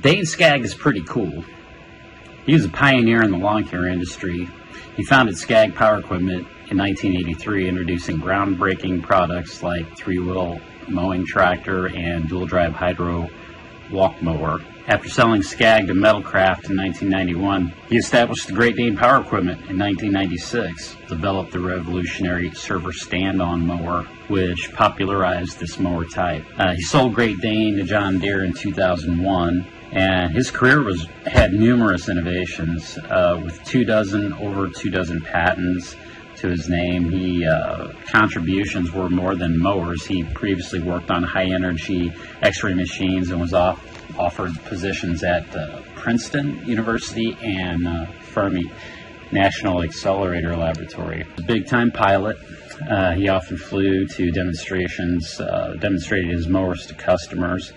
Dane Scag is pretty cool. He was a pioneer in the lawn care industry. He founded Scag Power Equipment in 1983, introducing groundbreaking products like three-wheel mowing tractor and dual-drive hydro walk mower. After selling Scag to Metalcraft in 1991, he established the Great Dane Power Equipment in 1996, developed the revolutionary Surfer stand-on mower, which popularized this mower type. Uh, he sold Great Dane to John Deere in 2001, and his career was had numerous innovations, uh, with two dozen over two dozen patents to his name. He uh, contributions were more than mowers. He previously worked on high energy X-ray machines and was off offered positions at uh, Princeton University and uh, Fermi National Accelerator Laboratory. Big time pilot. Uh, he often flew to demonstrations, uh, demonstrated his mowers to customers.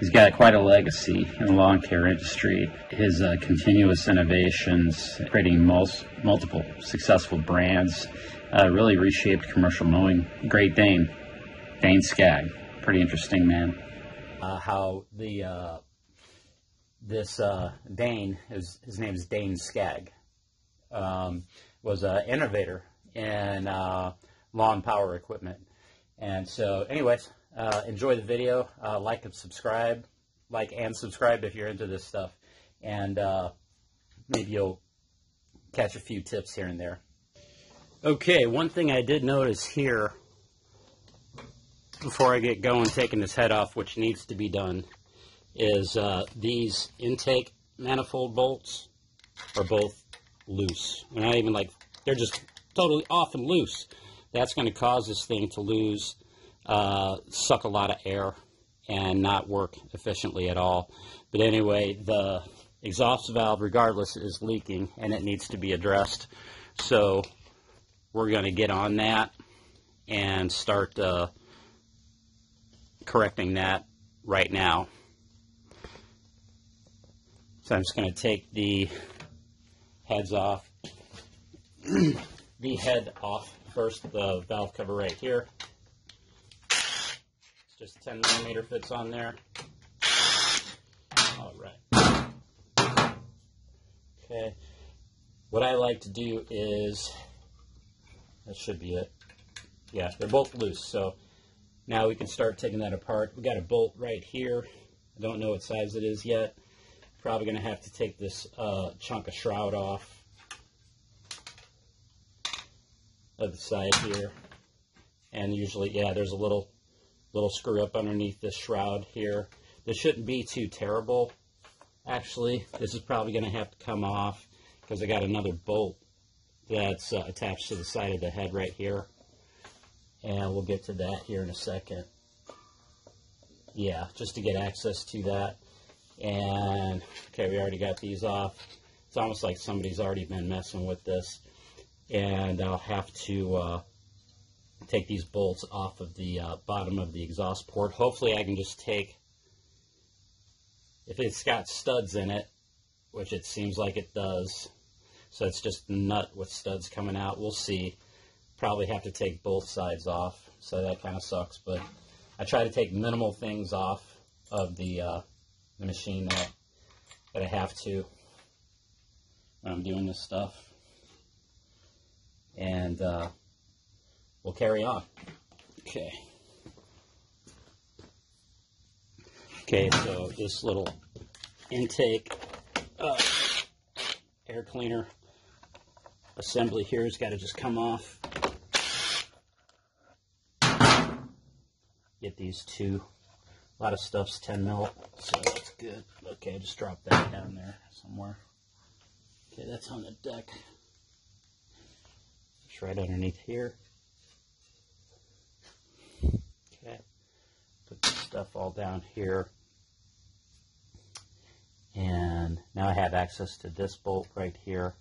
He's got quite a legacy in the lawn care industry. His uh, continuous innovations, creating most, multiple successful brands, uh, really reshaped commercial mowing. Great Dane, Dane Scag, Pretty interesting man uh, how the uh, this uh, Dane, his, his name is Dane Scag, um, was an innovator in uh, lawn power equipment. And so, anyways, uh, enjoy the video, uh, like and subscribe, like and subscribe if you're into this stuff, and maybe you'll catch a few tips here and there. Okay, one thing I did notice here before I get going taking this head off, which needs to be done, is uh, these intake manifold bolts are both loose. They're not even like, they're just totally off and loose. That's going to cause this thing to lose, uh, suck a lot of air and not work efficiently at all. But anyway, the exhaust valve, regardless, is leaking and it needs to be addressed. So we're going to get on that and start uh, correcting that right now. So I'm just going to take the heads off, the head off first, the valve cover right here. Just 10 millimeter fits on there. All right. Okay. What I like to do is, that should be it. Yeah, they're both loose, so now we can start taking that apart. We got a bolt right here. I don't know what size it is yet. Probably going to have to take this uh, chunk of shroud off of the side here. And usually, yeah, there's a little little screw up underneath this shroud here. This shouldn't be too terrible, actually. This is probably going to have to come off because I got another bolt that's uh, attached to the side of the head right here and we'll get to that here in a second. Yeah, just to get access to that. And, okay, we already got these off. It's almost like somebody's already been messing with this. And I'll have to uh, take these bolts off of the uh, bottom of the exhaust port. Hopefully I can just take, if it's got studs in it, which it seems like it does, so it's just nut with studs coming out. We'll see probably have to take both sides off, so that kind of sucks. But I try to take minimal things off of the, uh, the machine that, that I have to when I'm doing this stuff. And uh, we'll carry on. Okay. Okay, so this little intake uh, air cleaner assembly here has got to just come off. get these two. A lot of stuff's 10 mil, so that's good. Okay, I just drop that down there somewhere. Okay, that's on the deck. It's right underneath here. Okay, put this stuff all down here. And now I have access to this bolt right here.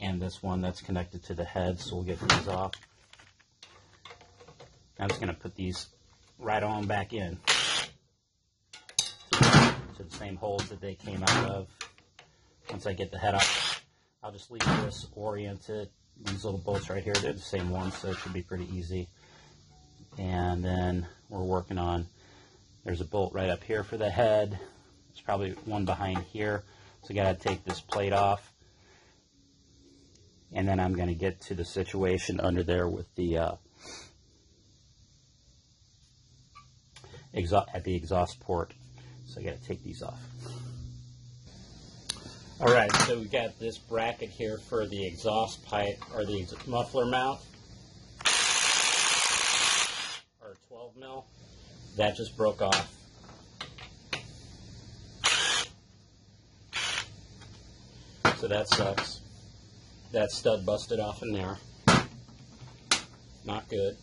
And this one that's connected to the head, so we'll get these off. I'm just going to put these right on back in to the same holes that they came out of. Once I get the head off, I'll just leave this oriented. These little bolts right here, they're the same ones, so it should be pretty easy. And then we're working on There's a bolt right up here for the head. There's probably one behind here. So I got to take this plate off. And then I'm going to get to the situation under there with the uh, exhaust at the exhaust port. So I got to take these off. All right, so we got this bracket here for the exhaust pipe or the muffler mount, or 12 mil. That just broke off. So that sucks. That stud busted off in there. Not good.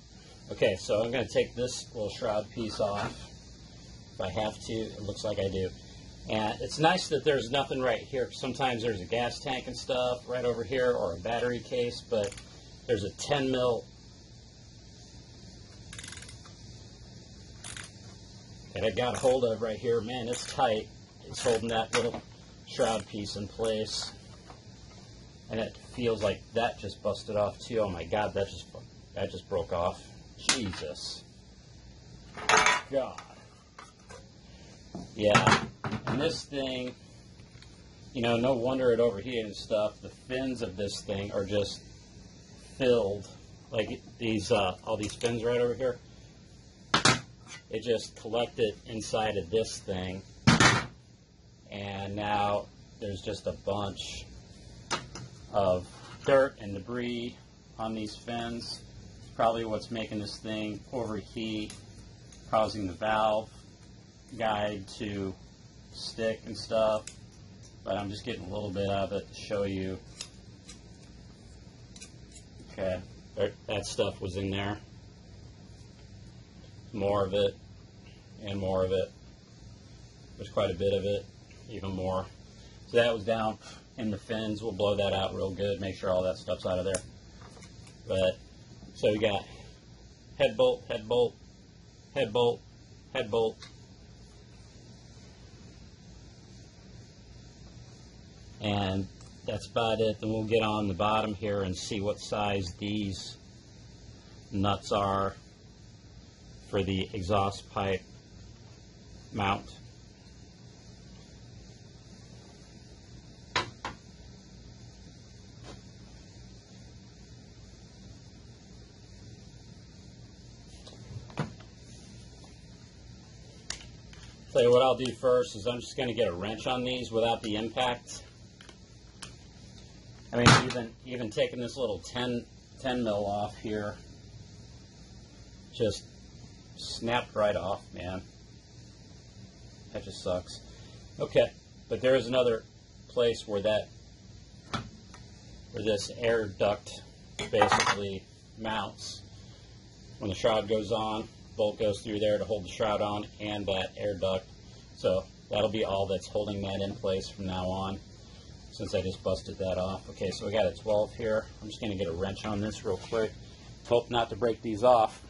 Okay, so I'm going to take this little shroud piece off if I have to. It looks like I do. And it's nice that there's nothing right here. Sometimes there's a gas tank and stuff right over here or a battery case, but there's a 10 mil that I got a hold of right here. Man, it's tight. It's holding that little shroud piece in place. And it feels like that just busted off too. Oh my god, that just that just broke off. Jesus. God. Yeah. And this thing, you know, no wonder it overheated and stuff. The fins of this thing are just filled. Like these, uh, all these fins right over here. It just collected inside of this thing. And now there's just a bunch of dirt and debris on these fins probably what's making this thing overheat, causing the valve guide to stick and stuff. But I'm just getting a little bit of it to show you. Okay, that stuff was in there. More of it, and more of it. There's quite a bit of it, even more. So that was down in the fins. We'll blow that out real good, make sure all that stuff's out of there. But so we got head bolt, head bolt, head bolt, head bolt. And that's about it. Then we'll get on the bottom here and see what size these nuts are for the exhaust pipe mount. Tell you what I'll do first is I'm just going to get a wrench on these without the impact. I mean, even even taking this little 10, 10 mil off here, just snapped right off, man. That just sucks. Okay, but there is another place where that, where this air duct basically mounts. When the shroud goes on, bolt goes through there to hold the shroud on and that air duct. So that'll be all that's holding that in place from now on since I just busted that off. Okay, so we got a 12 here. I'm just going to get a wrench on this real quick. Hope not to break these off.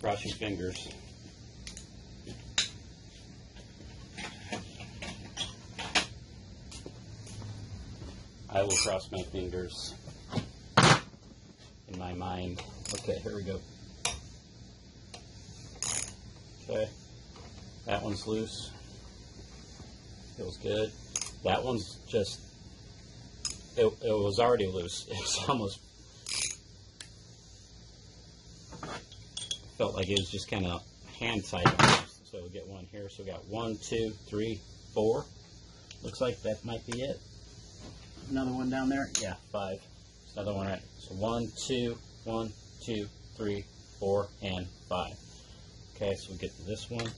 Cross your fingers. I will cross my fingers in my mind. Okay, here we go. Okay, that one's loose. Feels good. That one's just, it, it was already loose. It's almost, felt like it was just kind of hand tight. So we get one here. So we got one, two, three, four. Looks like that might be it. Another one down there? Yeah, five. Another one right. So one, two, one, two, three, four, and five. Okay, so we get to this one.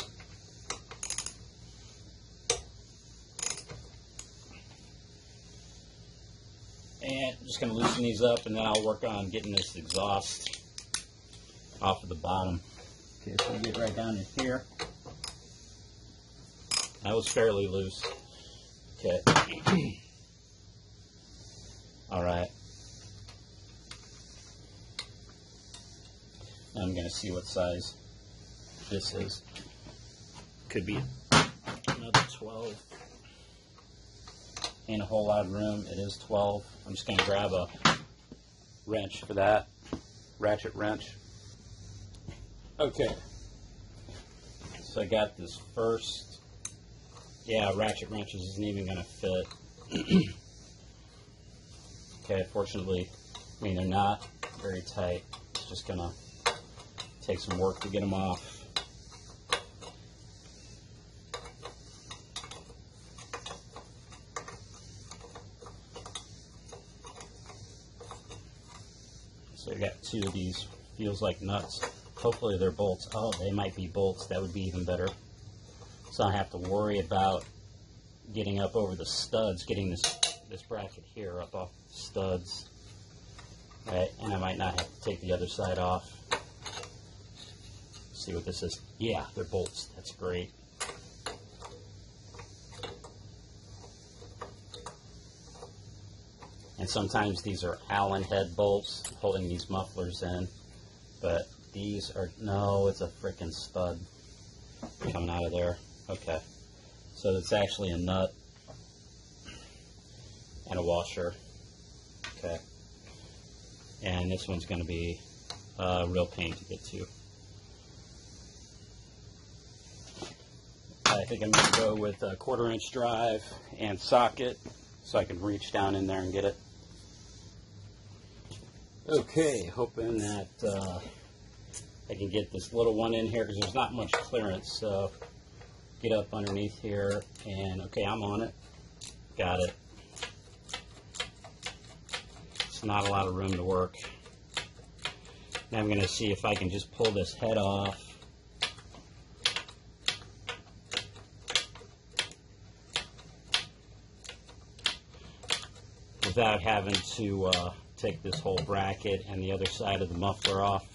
And I'm just going to loosen these up and then I'll work on getting this exhaust off of the bottom. Okay, so we get right down in here. That was fairly loose. Okay. All right. I'm going to see what size this is. Could be another 12. Ain't a whole lot of room. It is 12. I'm just going to grab a wrench for that. Ratchet wrench. Okay. So I got this first. Yeah, ratchet wrenches isn't even going to fit. okay, fortunately, I mean, they're not very tight. It's just going to take some work to get them off. So I got two of these. Feels like nuts. Hopefully they're bolts. Oh, they might be bolts. That would be even better. So I don't have to worry about getting up over the studs, getting this this bracket here up off the studs. Right, and I might not have to take the other side off. see what this is. Yeah, they're bolts. That's great. And sometimes these are Allen head bolts holding these mufflers in. But these are, no, it's a freaking stud coming out of there. Okay. So it's actually a nut and a washer. Okay. And this one's going to be a real pain to get to. I think I'm going to go with a quarter inch drive and socket so I can reach down in there and get it. Okay, hoping that uh, I can get this little one in here because there's not much clearance. So get up underneath here and okay, I'm on it. Got it. It's not a lot of room to work. Now I'm going to see if I can just pull this head off. Without having to uh, take this whole bracket and the other side of the muffler off.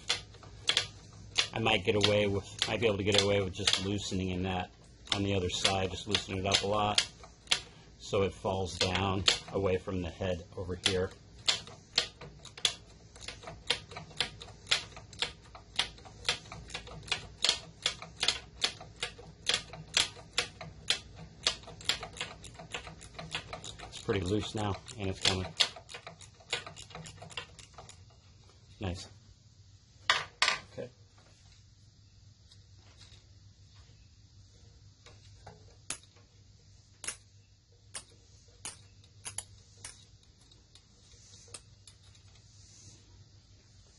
I might get away with, might be able to get away with just loosening in that on the other side, just loosen it up a lot so it falls down away from the head over here. It's pretty loose now and it's coming. Nice. Okay.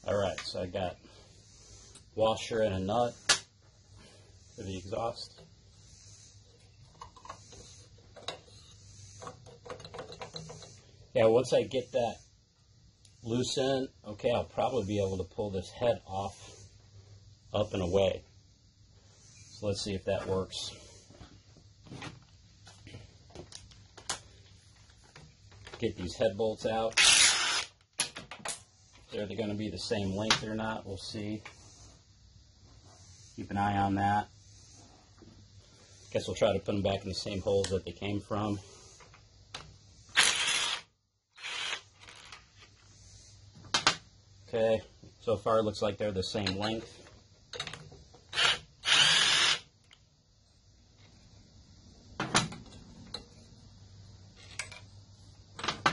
All right, so I got washer and a nut for the exhaust. Yeah, once I get that loose end, okay, I'll probably be able to pull this head off, up and away. So let's see if that works. Get these head bolts out. Are they going to be the same length or not? We'll see. Keep an eye on that. Guess we'll try to put them back in the same holes that they came from. Okay, so far it looks like they're the same length.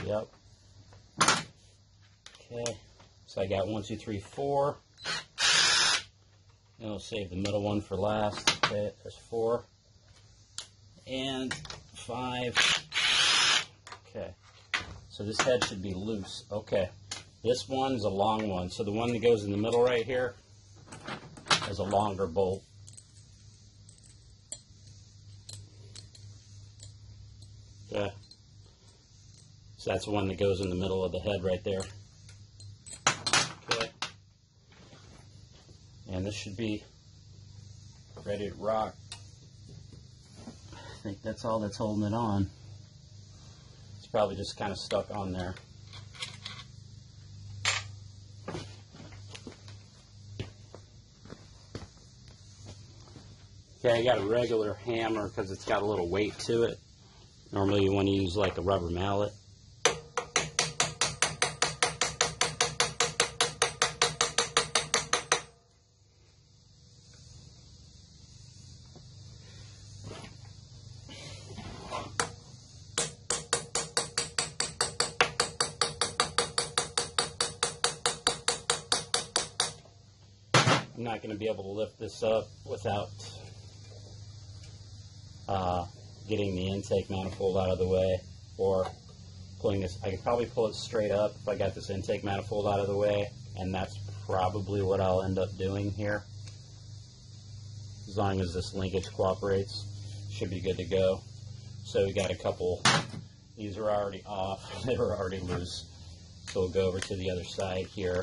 Yep. Okay, so I got one, two, three, four. And I'll save the middle one for last. Okay, there's four. And five. Okay, so this head should be loose. Okay. This one's a long one, so the one that goes in the middle right here is a longer bolt. Okay. So that's the one that goes in the middle of the head right there. And this should be ready to rock. I think that's all that's holding it on. It's probably just kind of stuck on there. Okay, I got a regular hammer because it's got a little weight to it. Normally you want to use like a rubber mallet. Lift this up without uh, getting the intake manifold out of the way or pulling this. I could probably pull it straight up if I got this intake manifold out of the way, and that's probably what I'll end up doing here. As long as this linkage cooperates, should be good to go. So we got a couple, these are already off, they were already loose. So we'll go over to the other side here,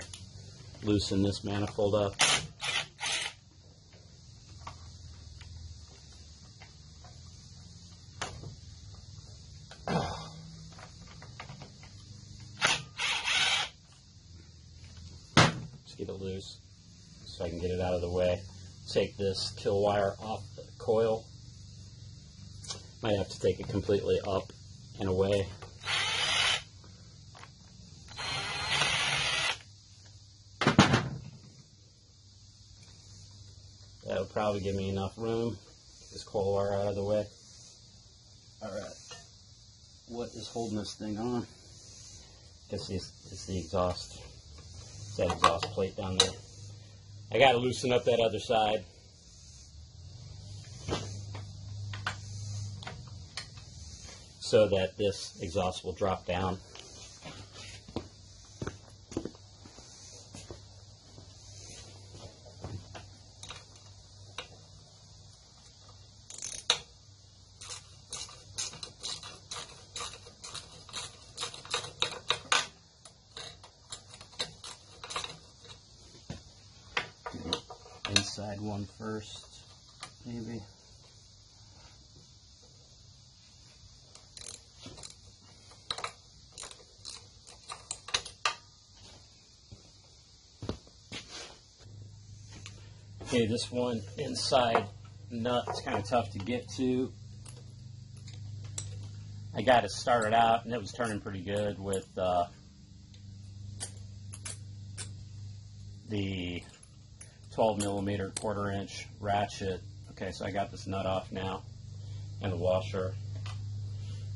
loosen this manifold up. Just get it loose so I can get it out of the way. Take this kill wire off the coil. Might have to take it completely up and away. That'll probably give me enough room. Get this coil wire out of the way. Alright. What is holding this thing on? Guess it's, it's the exhaust. It's that exhaust plate down there. I gotta loosen up that other side. So that this exhaust will drop down. Inside one first, maybe. Okay, this one inside nut is kind of tough to get to. I got it started out and it was turning pretty good with uh, the 12 millimeter quarter inch ratchet. Okay, so I got this nut off now and the washer.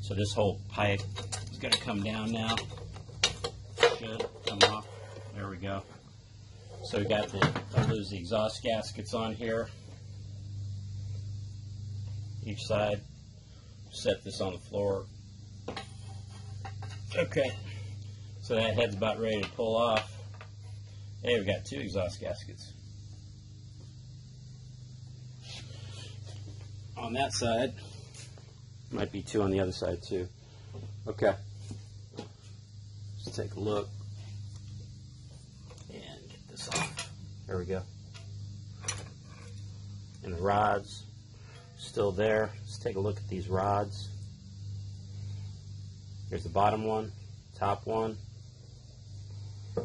So this whole pipe is going to come down now. Should come off. There we go. So we got the, I lose the exhaust gaskets on here. Each side. Set this on the floor. Okay. So that head's about ready to pull off. Hey, we got two exhaust gaskets. On that side. Might be two on the other side too. Okay. Let's take a look. And get this off. There we go. And the rods still there. Let's take a look at these rods. Here's the bottom one, top one.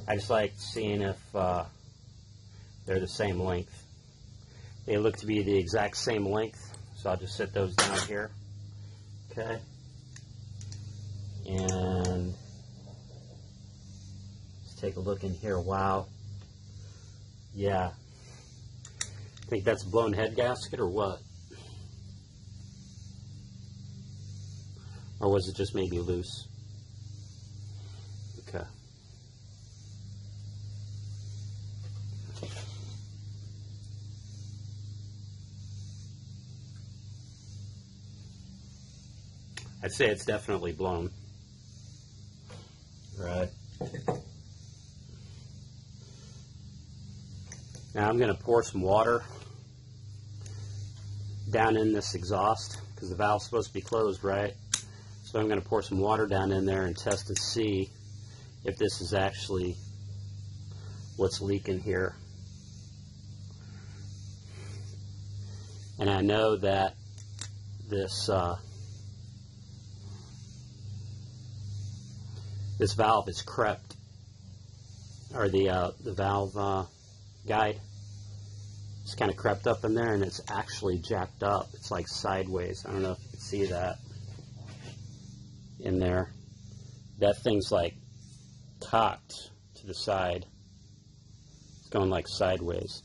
I just like seeing if uh, they're the same length. They look to be the exact same length, so I'll just set those down here. Okay. And let's take a look in here. Wow. Yeah. I think that's a blown head gasket or what? Or was it just maybe loose? Okay. I'd say it's definitely blown. Right. Now I'm going to pour some water down in this exhaust because the valve's supposed to be closed, right? So I'm going to pour some water down in there and test and see if this is actually what's leaking here. And I know that this uh, this valve is crept, or the uh, the valve uh, guide. It's kind of crept up in there, and it's actually jacked up. It's like sideways. I don't know if you can see that in there. That thing's like cocked to the side. It's going like sideways.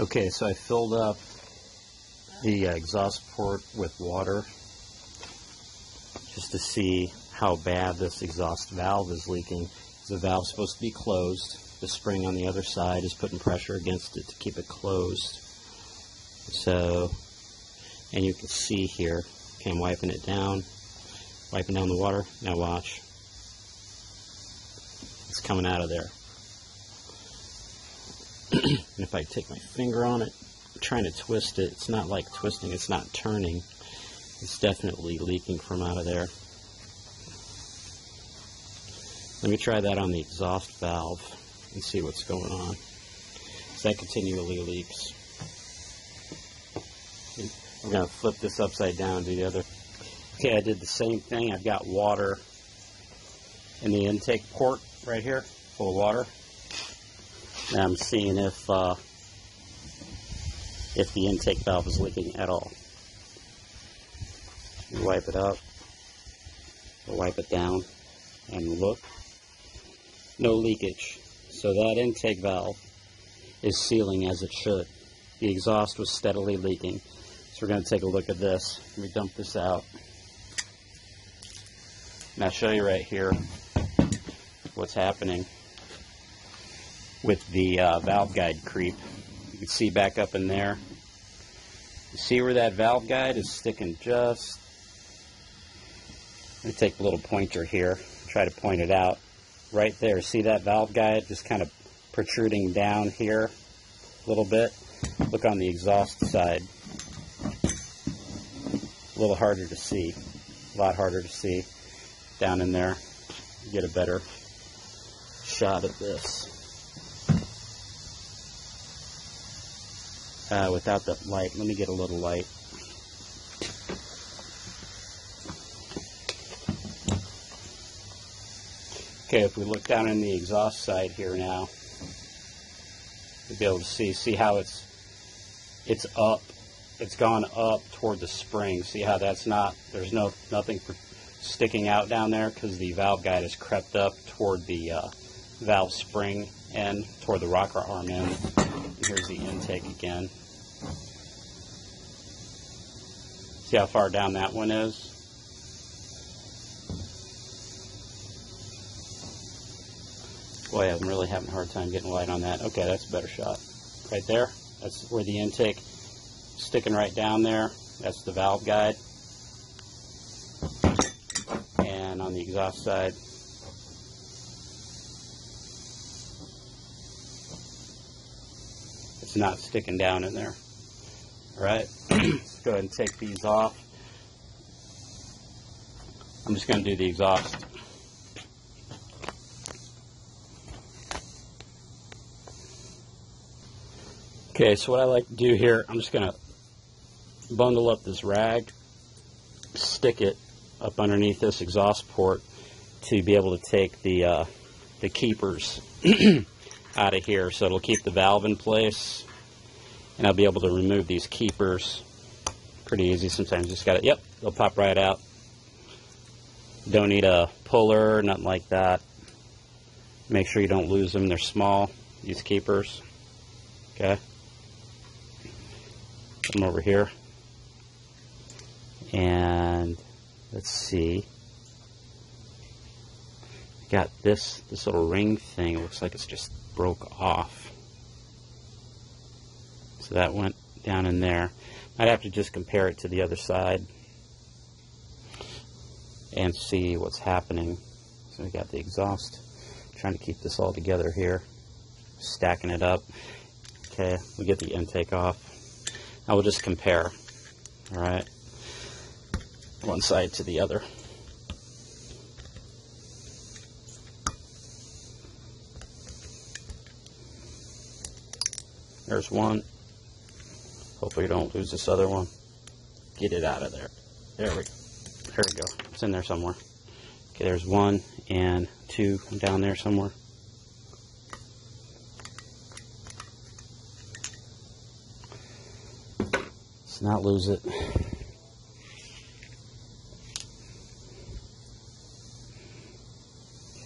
Okay, so I filled up the exhaust port with water just to see how bad this exhaust valve is leaking. The valve's supposed to be closed. The spring on the other side is putting pressure against it to keep it closed. So, and you can see here, okay, I'm wiping it down, wiping down the water. Now watch. It's coming out of there. And if I take my finger on it, trying to twist it, it's not like twisting, it's not turning. It's definitely leaking from out of there. Let me try that on the exhaust valve and see what's going on. That continually leaks. I'm going to flip this upside down to the other. Okay, I did the same thing. I've got water in the intake port right here, full of water. And I'm seeing if uh, if the intake valve is leaking at all. You wipe it up, or wipe it down, and look. No leakage. So that intake valve is sealing as it should. The exhaust was steadily leaking. So we're going to take a look at this. Let me dump this out. And I'll show you right here what's happening with the uh, valve guide creep. You can see back up in there. You see where that valve guide is sticking just. Let me take a little pointer here, try to point it out. Right there, see that valve guide just kind of protruding down here a little bit? Look on the exhaust side. A little harder to see, a lot harder to see down in there. Get a better shot at this. Uh, without the light. Let me get a little light. Okay, if we look down in the exhaust side here now, you'll be able to see see how it's it's up. It's gone up toward the spring. See how that's not there's no nothing sticking out down there because the valve guide has crept up toward the uh, valve spring end, toward the rocker arm end. Here's the intake again. See how far down that one is? Boy, I'm really having a hard time getting light on that. Okay, that's a better shot. Right there. That's where the intake sticking right down there. That's the valve guide. And on the exhaust side, it's not sticking down in there. All right. Go ahead and take these off. I'm just going to do the exhaust. Okay, so what I like to do here, I'm just going to bundle up this rag, stick it up underneath this exhaust port to be able to take the uh, the keepers out of here so it'll keep the valve in place and I'll be able to remove these keepers pretty easy sometimes. Just got it. Yep, they'll pop right out. Don't need a puller, nothing like that. Make sure you don't lose them. They're small, these keepers. Okay. come over here. And let's see. Got this this little ring thing. It looks like it's just broke off. So that went down in there. I'd have to just compare it to the other side and see what's happening. So we got the exhaust, trying to keep this all together here, stacking it up. Okay, we get the intake off. Now we'll just compare, all right, one side to the other. There's one. Hopefully you don't lose this other one. Get it out of there. There we, go. there we go. It's in there somewhere. Okay, there's one and two down there somewhere. Let's not lose it.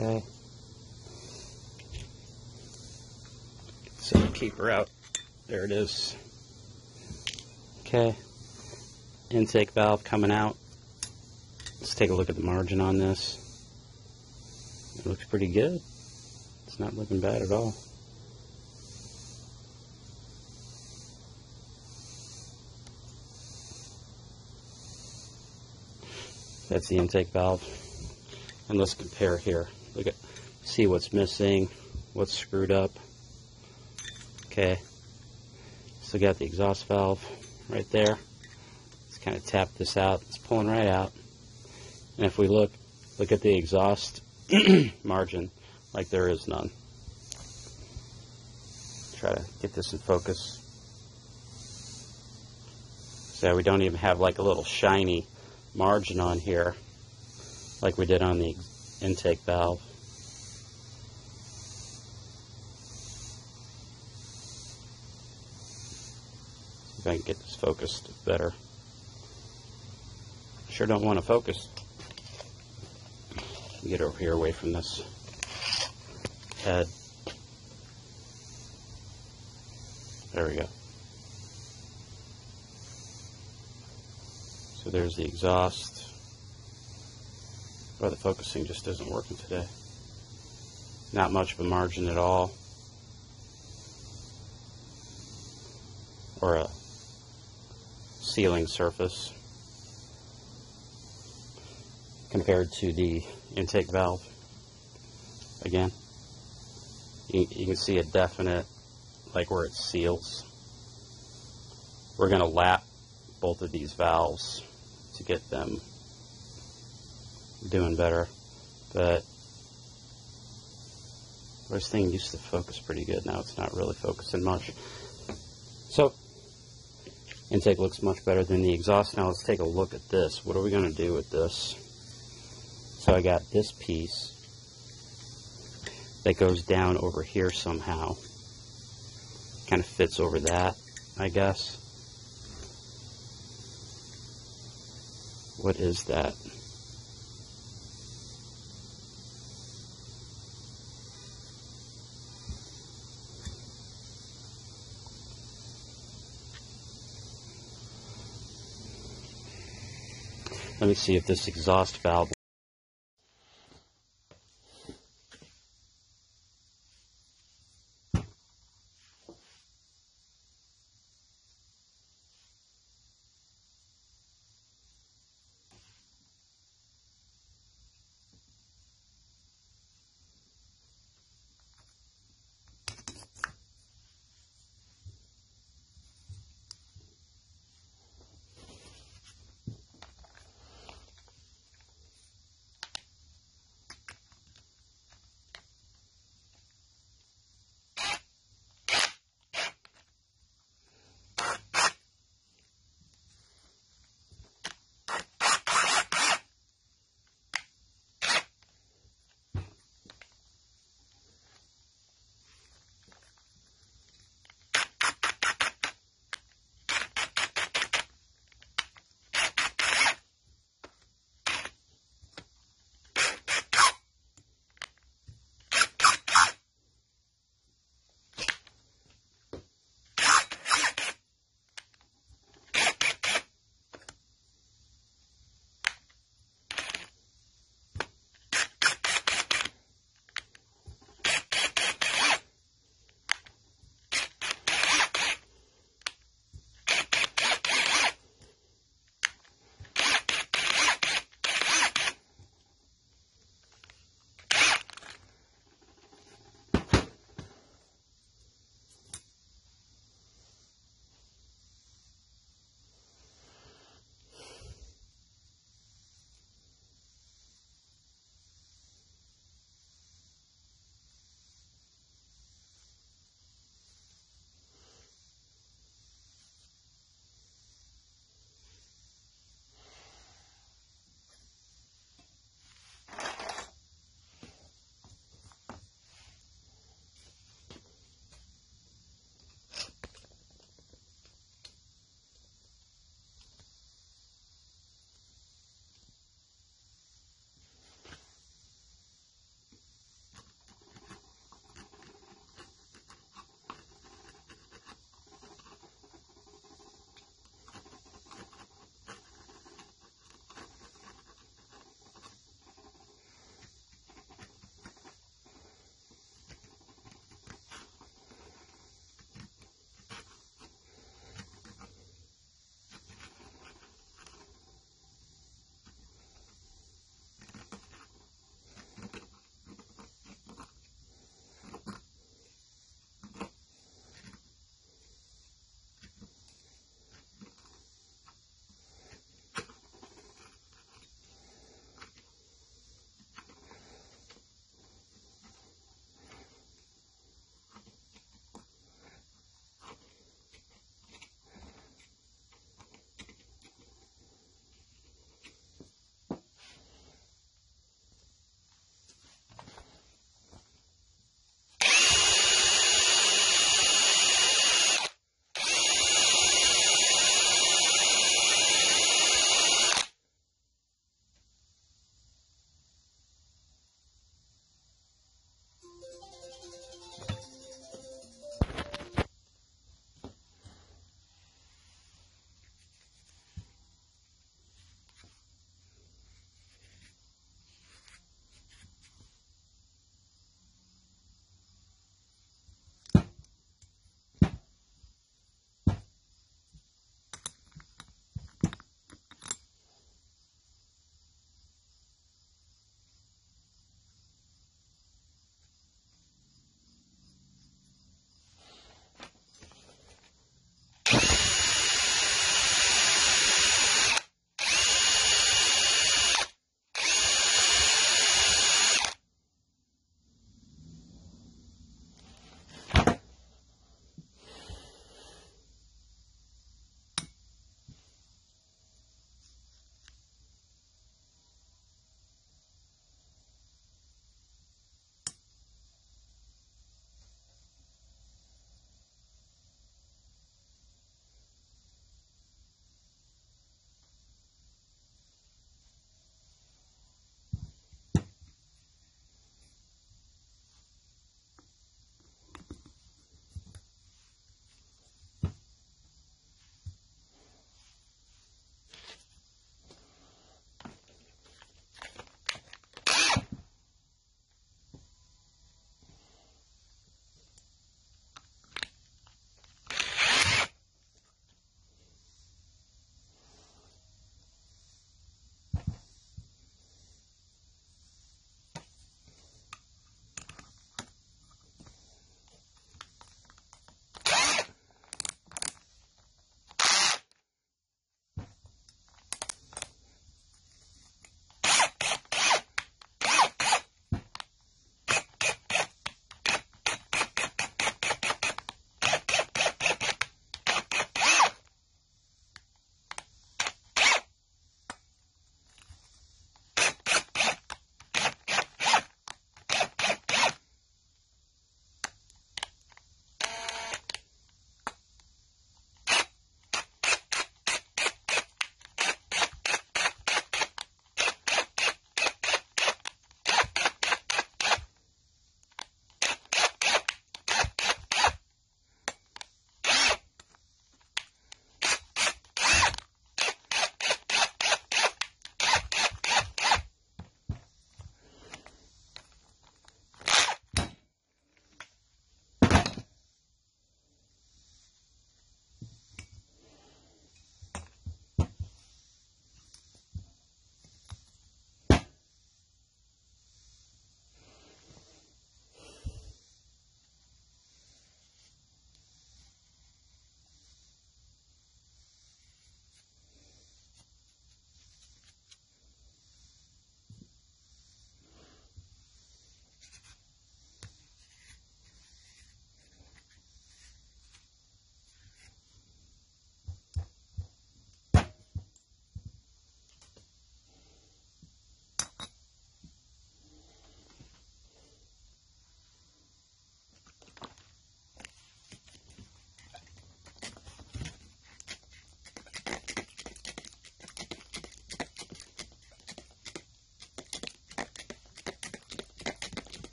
Okay. So keep her out There it is. Okay. Intake valve coming out. Let's take a look at the margin on this. It looks pretty good. It's not looking bad at all. That's the intake valve. And let's compare here. Look at see what's missing, what's screwed up. Okay. Still got the exhaust valve right there. Let's kind of tap this out. It's pulling right out. And if we look, look at the exhaust margin, like there is none. Try to get this in focus. So we don't even have like a little shiny margin on here like we did on the intake valve. If I can get this focused better. Sure don't want to focus. Get over here away from this head. There we go. So there's the exhaust. But the focusing just isn't working today. Not much of a margin at all. Or a sealing surface compared to the intake valve. Again, you, you can see a definite, like where it seals. We're going to lap both of these valves to get them doing better. But this thing used to focus pretty good. Now it's not really focusing much. So intake looks much better than the exhaust. Now let's take a look at this. What are we going to do with this? So I got this piece that goes down over here somehow. Kind of fits over that, I guess. What is that? Me see if this exhaust valve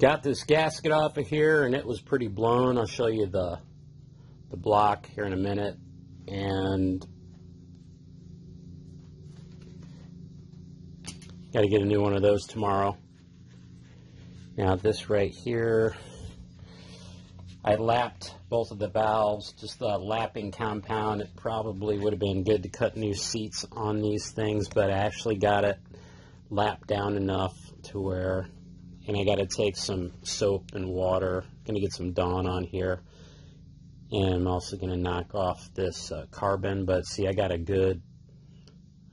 got this gasket off of here and it was pretty blown. I'll show you the the block here in a minute. And got to get a new one of those tomorrow. Now this right here, I lapped both of the valves, just the lapping compound. It probably would have been good to cut new seats on these things, but I actually got it lapped down enough to where, and I got to take some soap and water. Going to get some Dawn on here, and I'm also going to knock off this uh, carbon. But see, I got a good,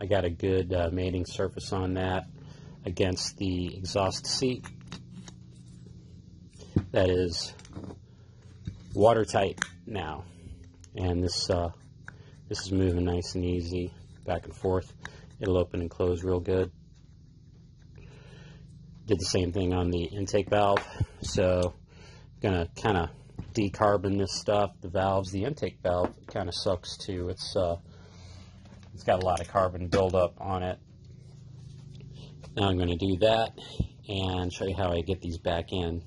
I got a good uh, mating surface on that against the exhaust seat. That is watertight now, and this uh, this is moving nice and easy back and forth. It'll open and close real good. Did the same thing on the intake valve, so gonna kind of decarbon this stuff. The valves, the intake valve, kind of sucks too. It's uh, it's got a lot of carbon buildup on it. Now I'm going to do that and show you how I get these back in.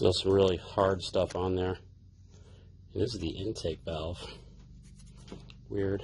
There's some really hard stuff on there. This is the intake valve. Weird.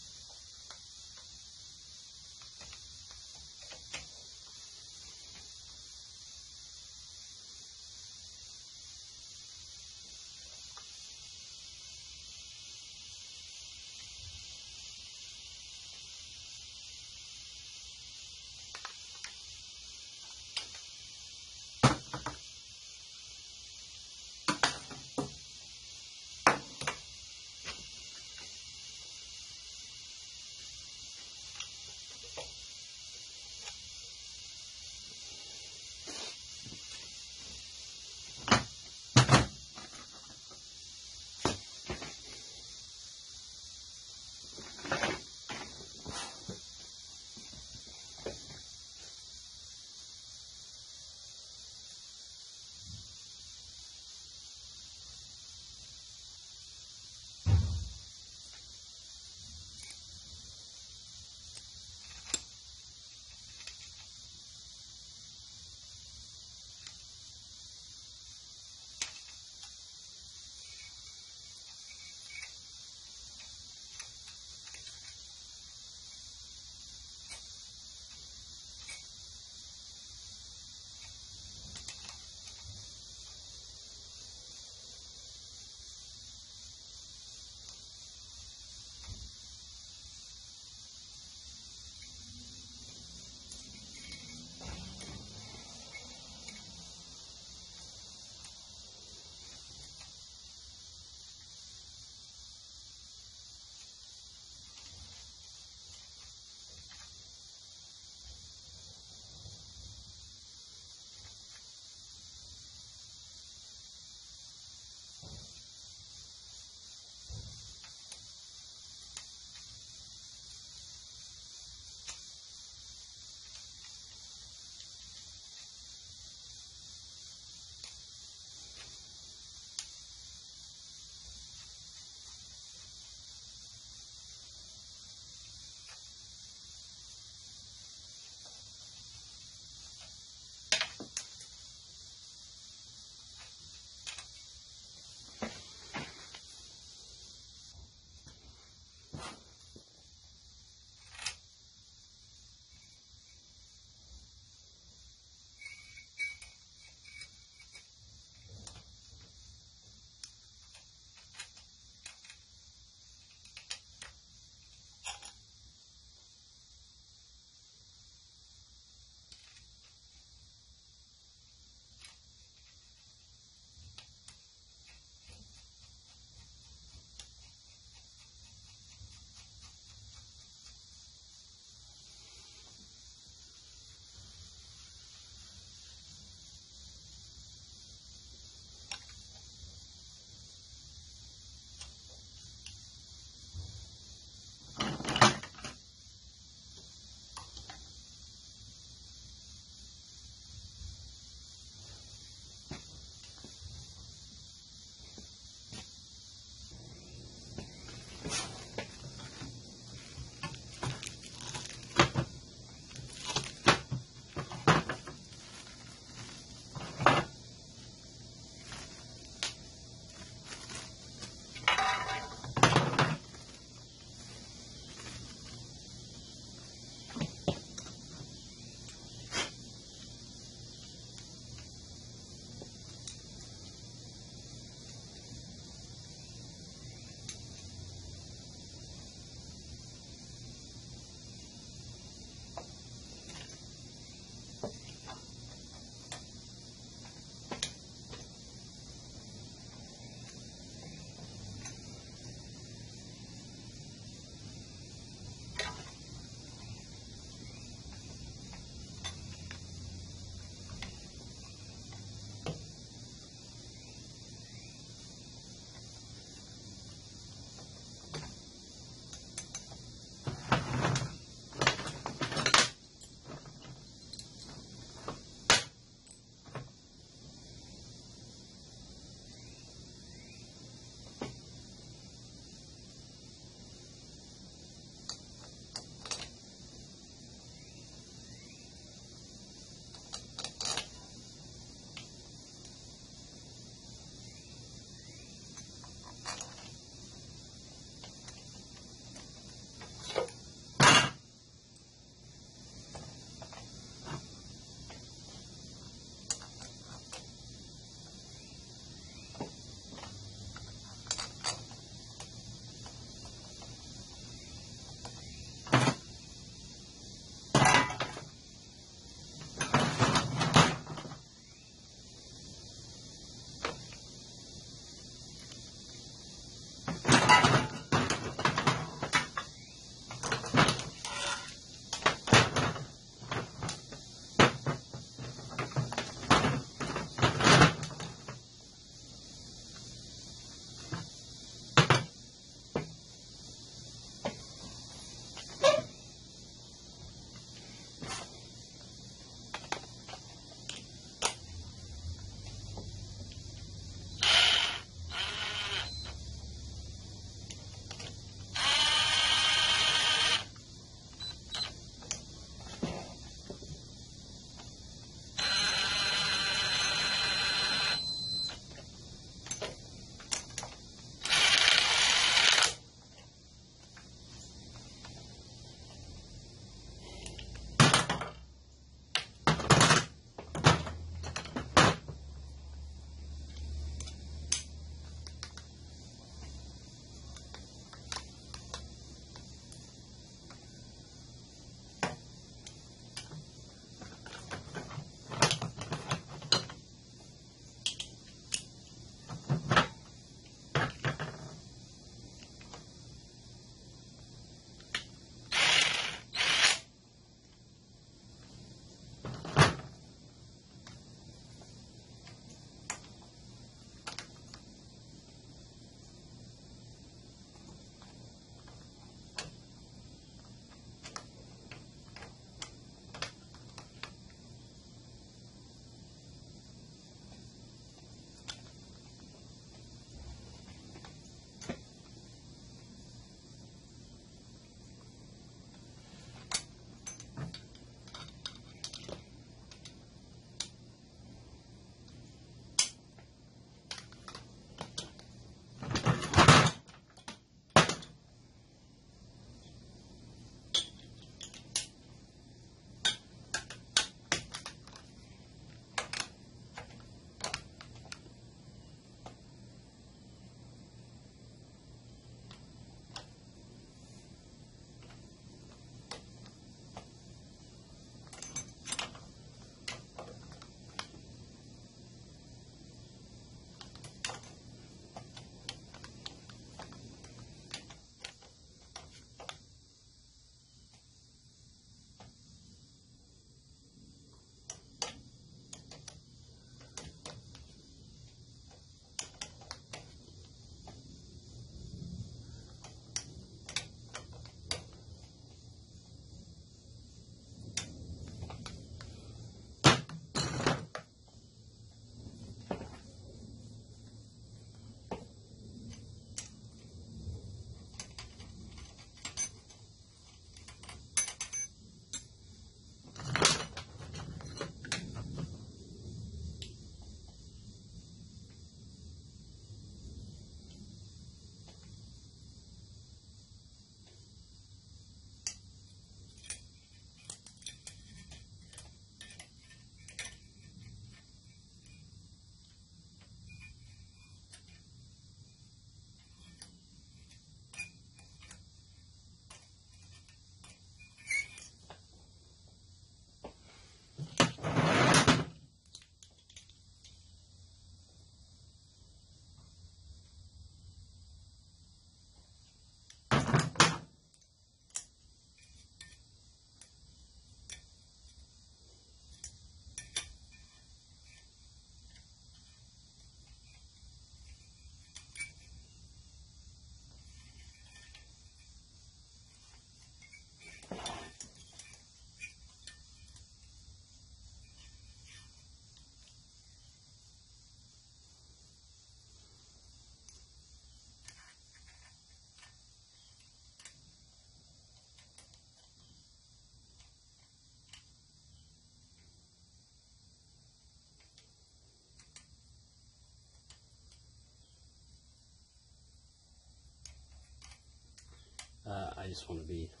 Just want to be.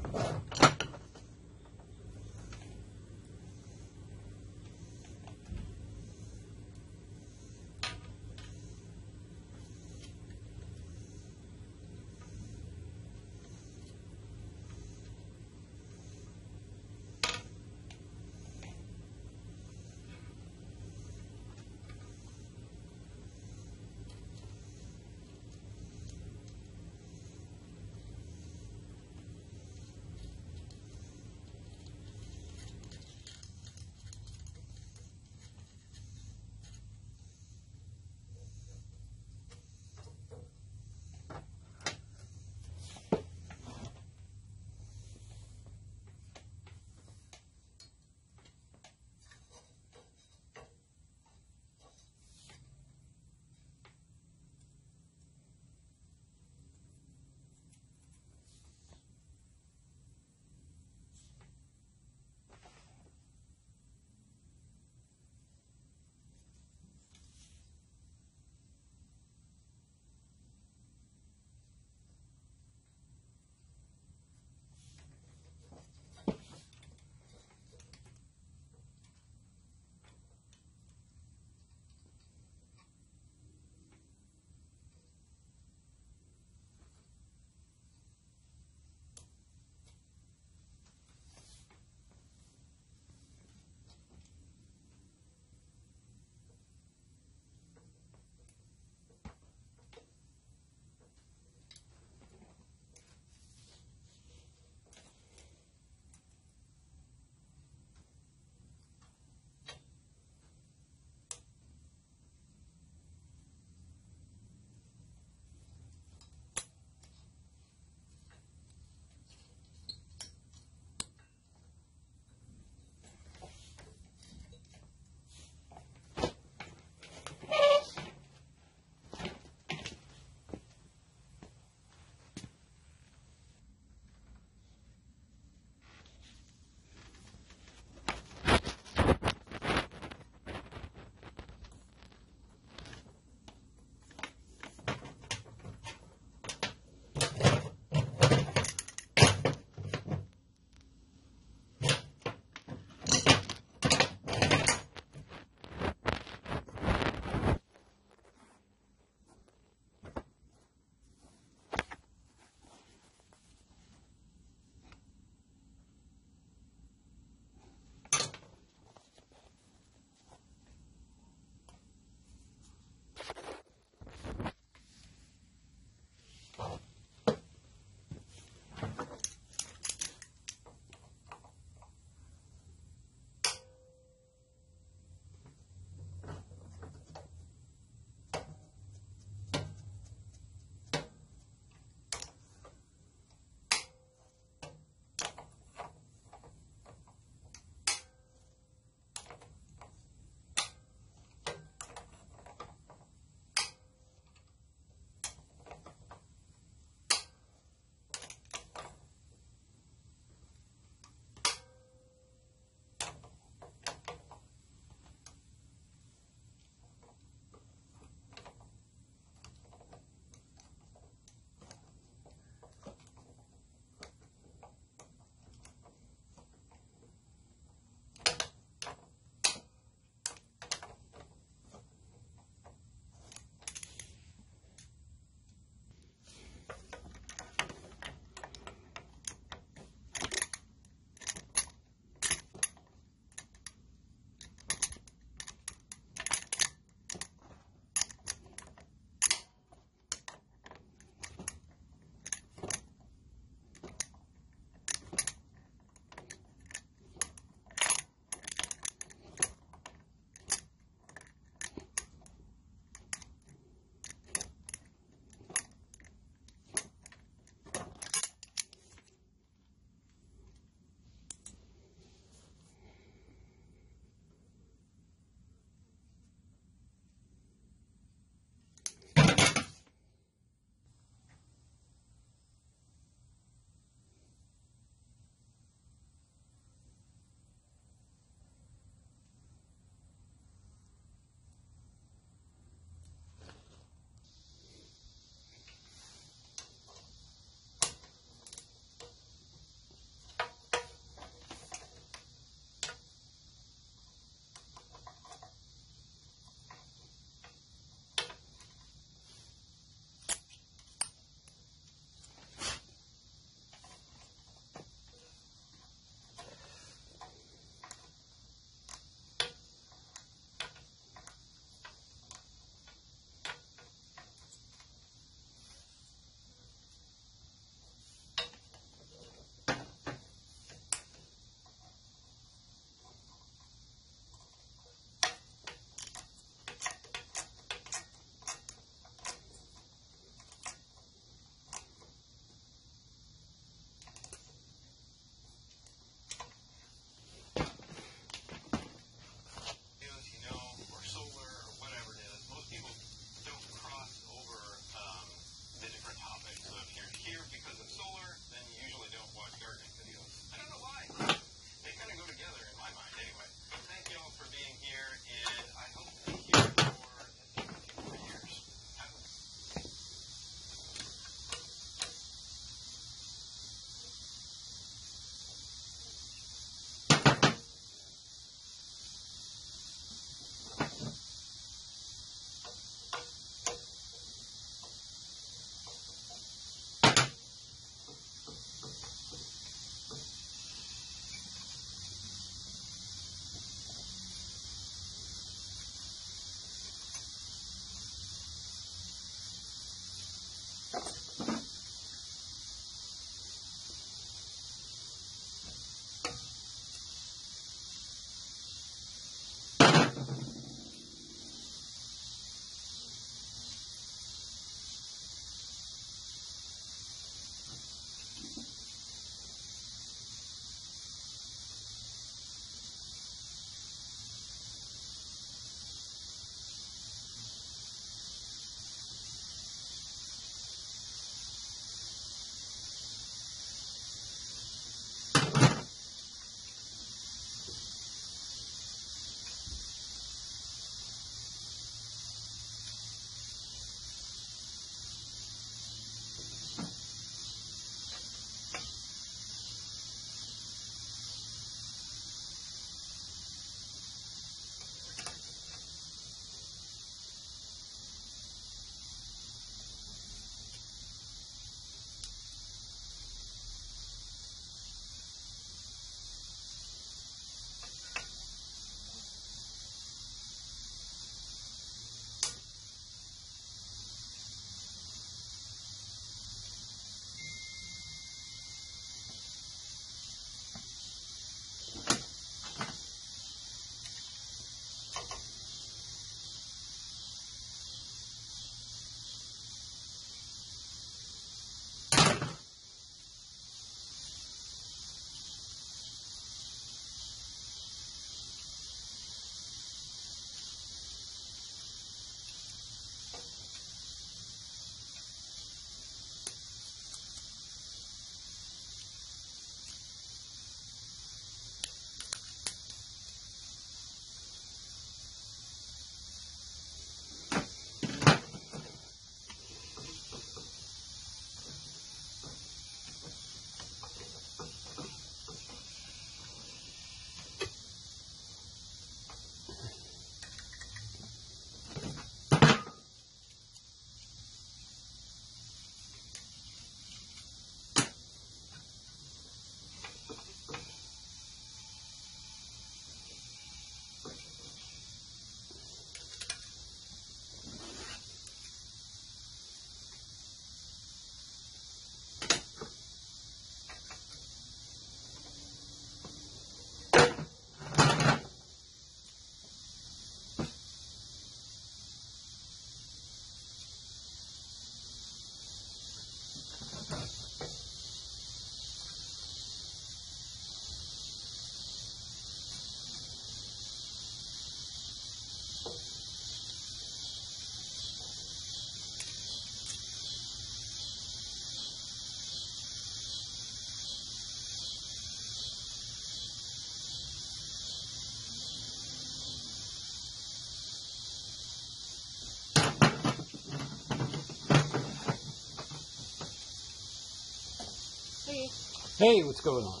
Hey, what's going on?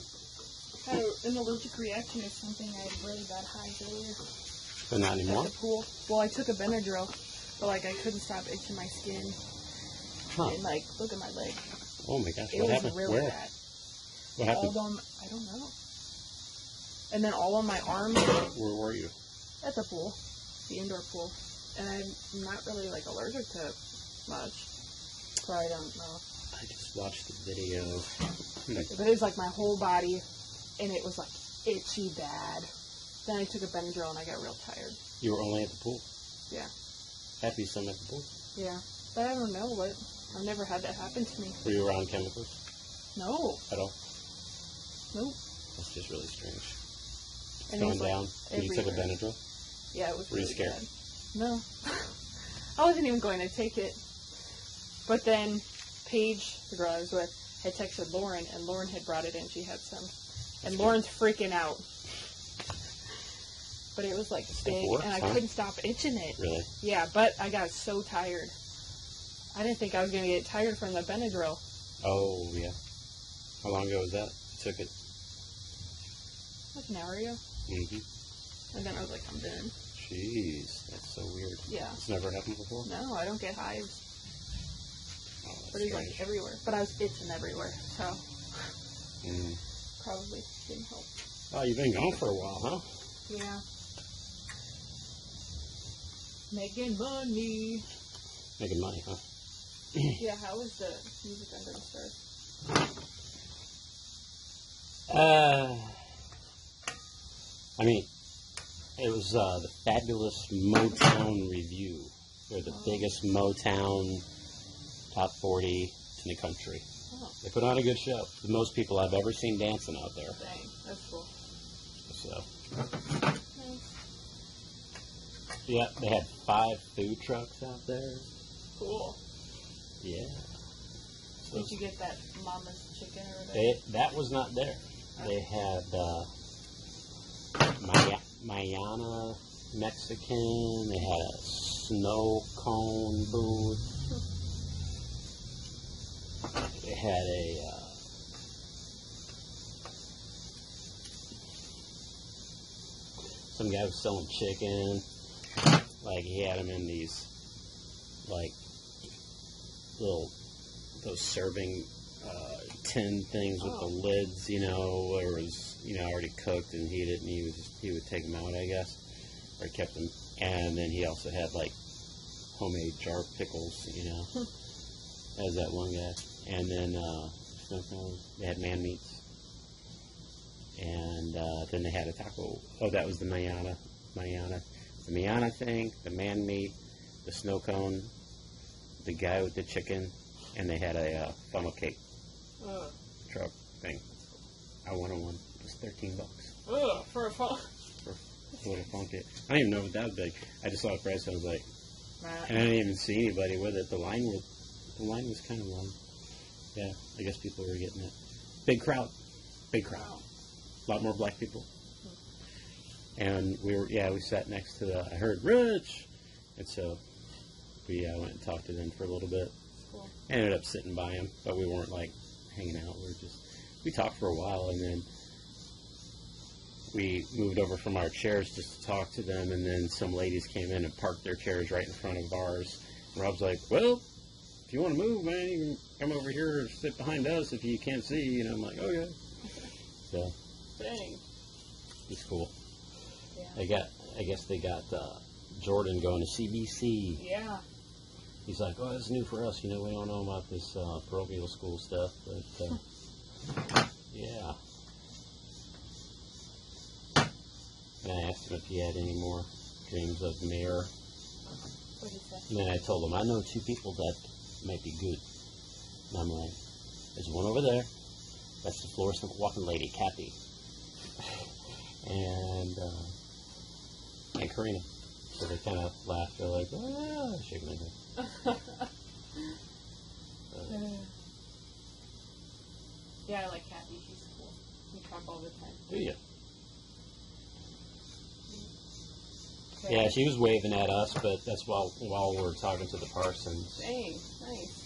had an allergic reaction to something. I had really bad hives earlier But not anymore. at the pool. Well, I took a Benadryl, but like I couldn't stop itching my skin Huh. and like look at my leg. Oh my gosh, It what was happened? really Where? bad. What happened? All on, I don't know. And then all on my arms Where were you? at the pool, the indoor pool. And I'm not really like allergic to much, so I don't know. I just watched the video. But it was like my whole body, and it was like itchy bad. Then I took a Benadryl and I got real tired. You were only at the pool. Yeah. Happy some at the pool. Yeah, but I don't know what. I've never had that happen to me. Were you around chemicals No, at all? nope. That's just really strange. And Going like, down you took a. Benadryl. Yeah, it was. Were you really scared? bad. No, I wasn't even going to take it. But then Paige, the girl I was with, had texted Lauren, and Lauren had brought it in. She had some, and Lauren's freaking out. But it was like big, works, and I huh? couldn't stop itching it. Really? Yeah, but I got so tired. I didn't think I was going to get tired from the Benadryl. Oh yeah. How long ago was that? You took it. Like an hour ago. Mm-hmm. And then I was like, I'm done. Jeez, that's so weird. Yeah. It's never happened before. No, I don't get hives. That's But it was like everywhere. But I was itching everywhere, so Mm. probably didn't help. Oh, you've been gone for a while, huh? Yeah. Making money. Making money, huh? yeah, how was the music under the stars? Uh, I mean, it was uh, the fabulous Motown Review. They're the Oh. biggest Motown top 40 in the country. Oh, They put on a good show. The most people I've ever seen dancing out there. dang, that's cool. So, Nice. yeah, they had five food trucks out there. Cool. Yeah. So Did you get that mama's chicken or whatever? they, that was not there. They had uh, Maya, Mayana Mexican. They had a snow cone booth. They had a uh, some guy was selling chicken. Like he had them in these like little those serving uh, tin things with Oh. the lids, you know, where it was you know already cooked and heated, and he was he would take them out, I guess, or he kept them. And then he also had like homemade jar pickles, you know, as that one guy. And then uh. They had man meats, and uh, then they had a taco. Oh, that was the Mayana, Mayana, the Mayana thing, the man meat, the snow cone, the guy with the chicken, and they had a uh, funnel cake Ugh. truck thing. I wanted one. It was thirteen bucks Ugh, for a phone. for a little funnel cake. I don't even know if that was big. I just saw the price. I was like, Nah. and I didn't even see anybody with it. The line was the line was kind of long. Yeah, I guess people were getting it. Big crowd, big crowd. A lot more black people. And we were, yeah, we sat next to the. I heard Rich, and so we uh, went and talked to them for a little bit. Cool. ended up sitting by him, but we weren't like hanging out. We were just we talked for a while, and then we moved over from our chairs just to talk to them. And then some ladies came in and parked their chairs right in front of ours. And Rob's like, "Well, if you want to move, man, you can come over here or sit behind us if you can't see." And I'm like, "Okay." So Dang. it's cool. Yeah. They got, I guess they got uh, Jordan going to CBC. Yeah. He's like, oh, it's new for us. You know, we don't know about this uh, parochial school stuff, but uh, yeah. And I asked him if he had any more dreams of mayor. What did he say? And then I told him, I know two people that might be good. And I'm like, there's one over there. That's the fluorescent walking lady, Kathy. and, uh, and Karina. So they kind of laugh. They're like, oh, yeah, shaking their head. Uh, yeah, I like Kathy. She's cool. We talk all the time. do you? Yeah, she was waving at us, but that's while while we're talking to the Parsons. Dang. Nice.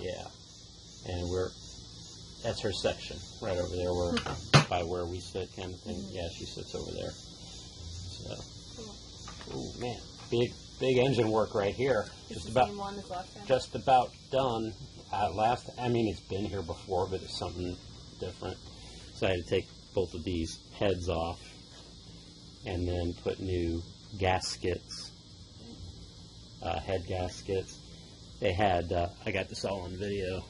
Yeah, and we're that's her section, right over there where, by where we sit kind of thing. Yeah, she sits over there. So, oh man, big, big engine work right here. It's Just about, same one as last time. just about done. Uh, last, I mean, it's been here before, but it's something different. So I had to take both of these heads off and then put new gaskets, uh, head gaskets. They had, uh, I got this all on video.